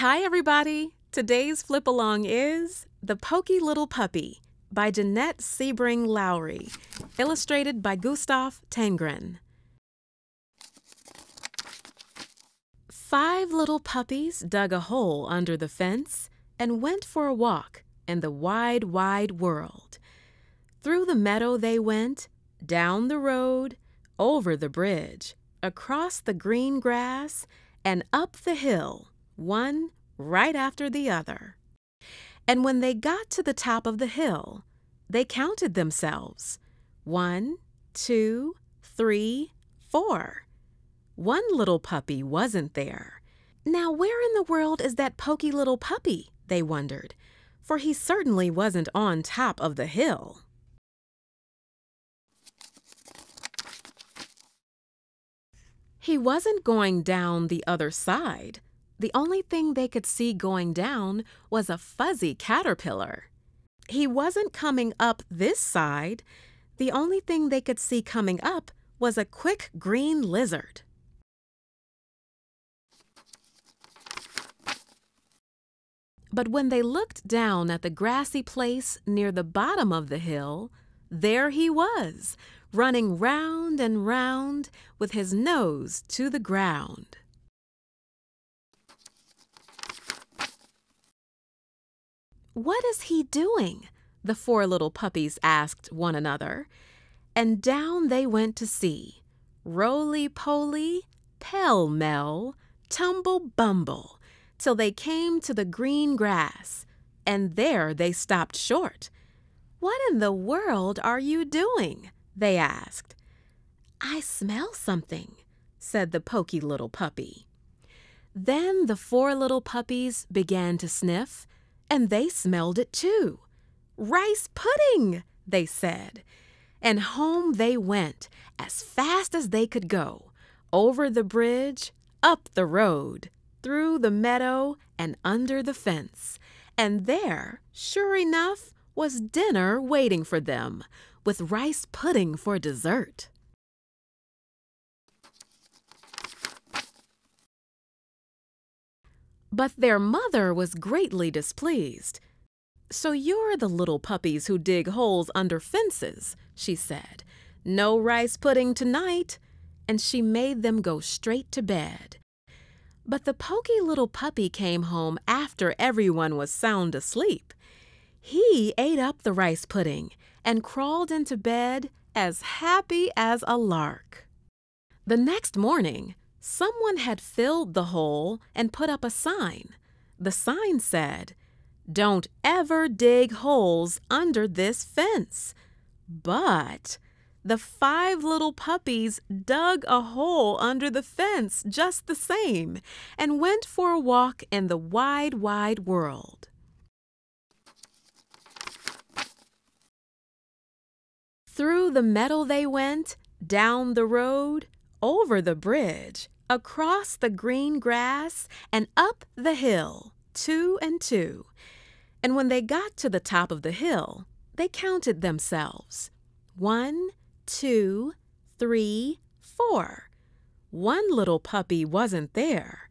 Hi, everybody. Today's flip along is The Poky Little Puppy by Janette Sebring Lowrey, illustrated by Gustaf Tenggren. Five little puppies dug a hole under the fence and went for a walk in the wide, wide world. Through the meadow they went, down the road, over the bridge, across the green grass, and up the hill, one right after the other. And when they got to the top of the hill, they counted themselves one, two, three, four. One little puppy wasn't there. Now, where in the world is that poky little puppy? They wondered, for he certainly wasn't on top of the hill. He wasn't going down the other side. The only thing they could see going down was a fuzzy caterpillar. He wasn't coming up this side. The only thing they could see coming up was a quick green lizard. But when they looked down at the grassy place near the bottom of the hill, there he was, running round and round with his nose to the ground. What is he doing? The four little puppies asked one another, and down they went to see. Roly poly, pell mell, tumble bumble till they came to the green grass, and there they stopped short. What in the world are you doing? they asked. I smell something, said the poky little puppy. Then the four little puppies began to sniff, and they smelled it too. Rice pudding, they said. And home they went as fast as they could go, over the bridge, up the road, through the meadow and under the fence. And there, sure enough, was dinner waiting for them, with rice pudding for dessert. But their mother was greatly displeased. So you're the little puppies who dig holes under fences, she said. No rice pudding tonight. And she made them go straight to bed. But the poky little puppy came home after everyone was sound asleep. He ate up the rice pudding and crawled into bed as happy as a lark. The next morning, someone had filled the hole and put up a sign. The sign said, Don't ever dig holes under this fence. But the five little puppies dug a hole under the fence just the same and went for a walk in the wide, wide world. Through the meadow they went, down the road, over the bridge, across the green grass, and up the hill, two and two. And when they got to the top of the hill, they counted themselves. One, two, three, four. One little puppy wasn't there.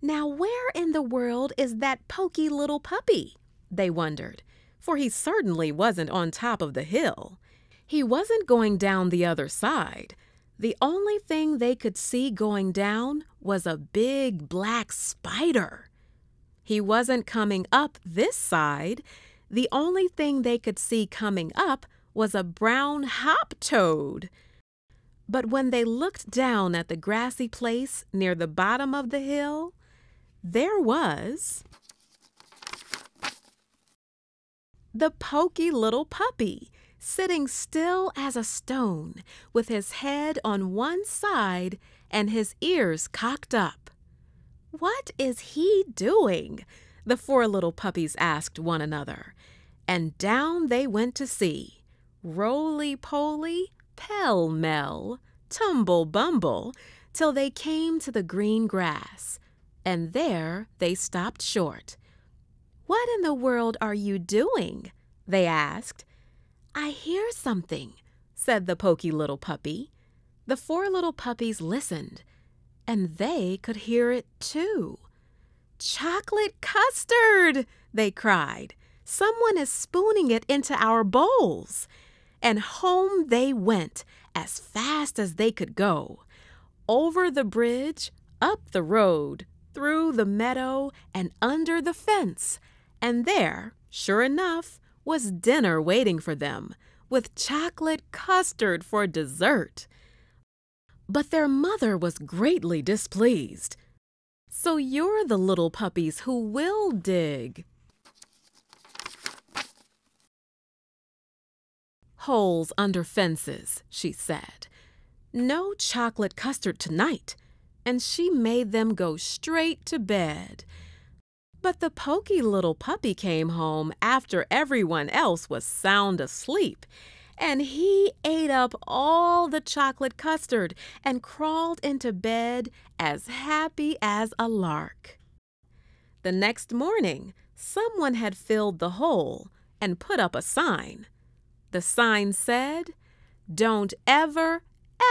Now, where in the world is that poky little puppy? They wondered, for he certainly wasn't on top of the hill. He wasn't going down the other side. The only thing they could see going down was a big black spider. He wasn't coming up this side. The only thing they could see coming up was a brown hop toad. But when they looked down at the grassy place near the bottom of the hill, there was the poky little puppy sitting still as a stone with his head on one side and his ears cocked up. What is he doing? The four little puppies asked one another, and down they went to see roly poly, pell mell, tumble bumble, till they came to the green grass, and there they stopped short. What in the world are you doing? they asked. I hear something, said the poky little puppy. The four little puppies listened, and they could hear it too. Chocolate custard! they cried. Someone is spooning it into our bowls. And home they went as fast as they could go. Over the bridge, up the road, through the meadow, and under the fence. And there, sure enough, was dinner waiting for them, with chocolate custard for dessert. But their mother was greatly displeased. So you're the little puppies who will dig. Holes under fences, she said. No chocolate custard tonight. And she made them go straight to bed. But the poky little puppy came home after everyone else was sound asleep, and he ate up all the chocolate custard and crawled into bed as happy as a lark. The next morning, someone had filled the hole and put up a sign. The sign said, Don't ever,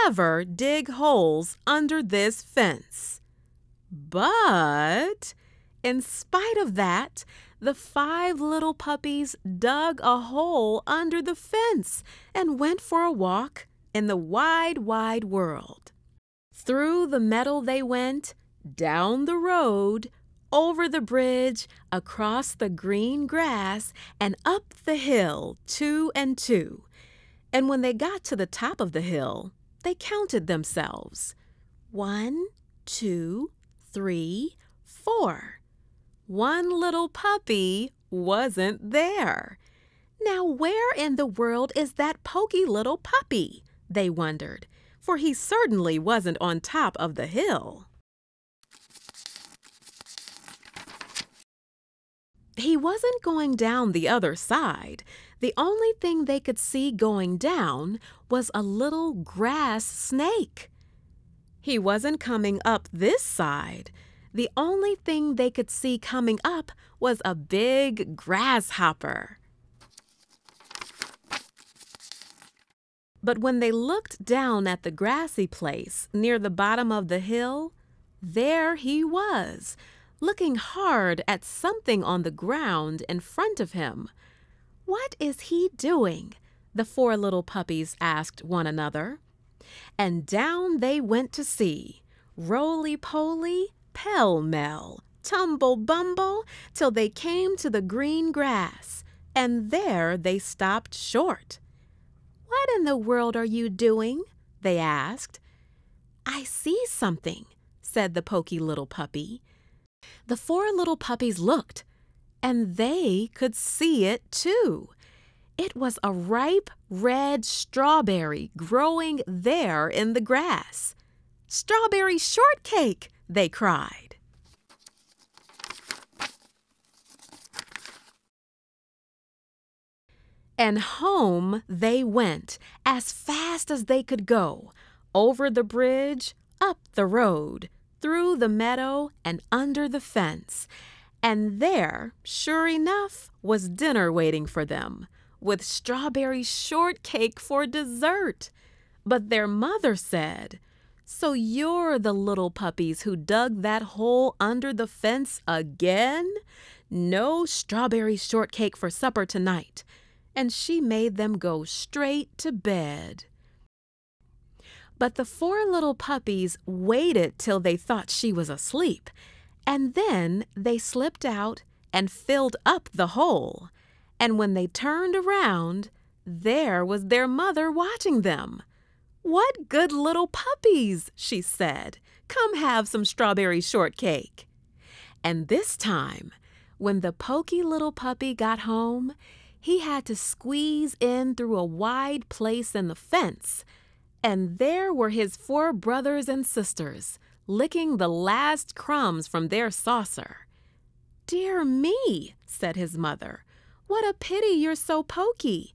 ever dig holes under this fence. But in spite of that, the five little puppies dug a hole under the fence and went for a walk in the wide, wide world. Through the meadow they went, down the road, over the bridge, across the green grass, and up the hill, two and two. And when they got to the top of the hill, they counted themselves. One, two, three, four one little puppy wasn't there. Now, where in the world is that poky little puppy? They wondered, for he certainly wasn't on top of the hill. He wasn't going down the other side. The only thing they could see going down was a little grass snake. He wasn't coming up this side the only thing they could see coming up was a big grasshopper. But when they looked down at the grassy place near the bottom of the hill, there he was, looking hard at something on the ground in front of him. What is he doing? The four little puppies asked one another. And down they went to see. Roly poly, pell mell, tumble bumble, till they came to the green grass, and there they stopped short. What in the world are you doing? they asked. I see something, said the poky little puppy. The four little puppies looked, and they could see it too. It was a ripe red strawberry growing there in the grass. Strawberry shortcake, they cried. And home they went as fast as they could go, over the bridge, up the road, through the meadow, and under the fence. And there, sure enough, was dinner waiting for them, with strawberry shortcake for dessert. But their mother said, so you're the little puppies who dug that hole under the fence again? No strawberry shortcake for supper tonight. And she made them go straight to bed. But the four little puppies waited till they thought she was asleep, and then they slipped out and filled up the hole. And when they turned around, there was their mother watching them. What good little puppies, she said. Come have some strawberry shortcake. And this time, when the poky little puppy got home, he had to squeeze in through a wide place in the fence. And there were his four brothers and sisters, licking the last crumbs from their saucer. Dear me, said his mother, what a pity you're so poky.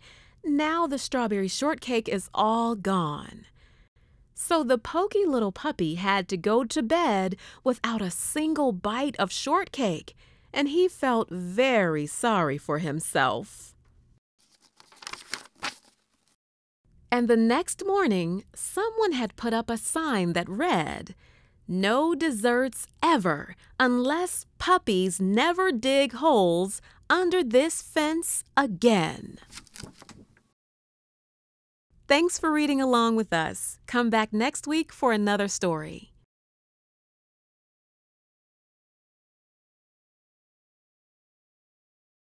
Now the strawberry shortcake is all gone. So the poky little puppy had to go to bed without a single bite of shortcake, and he felt very sorry for himself. And the next morning, someone had put up a sign that read, No desserts ever unless puppies never dig holes under this fence again. Thanks for reading along with us. Come back next week for another story.